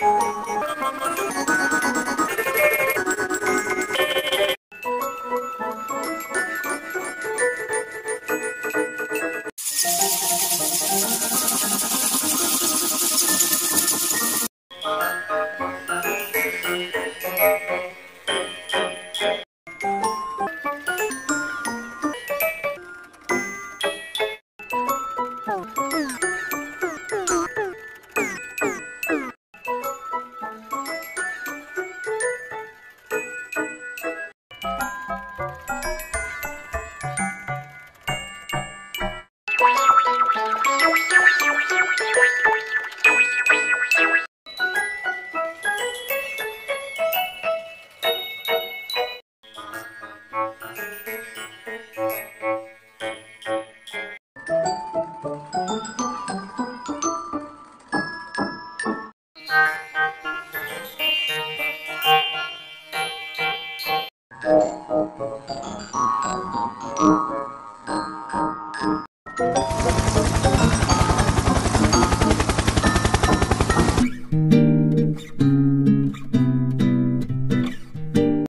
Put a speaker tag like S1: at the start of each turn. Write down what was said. S1: Gracias.
S2: Oh. Mm-hmm.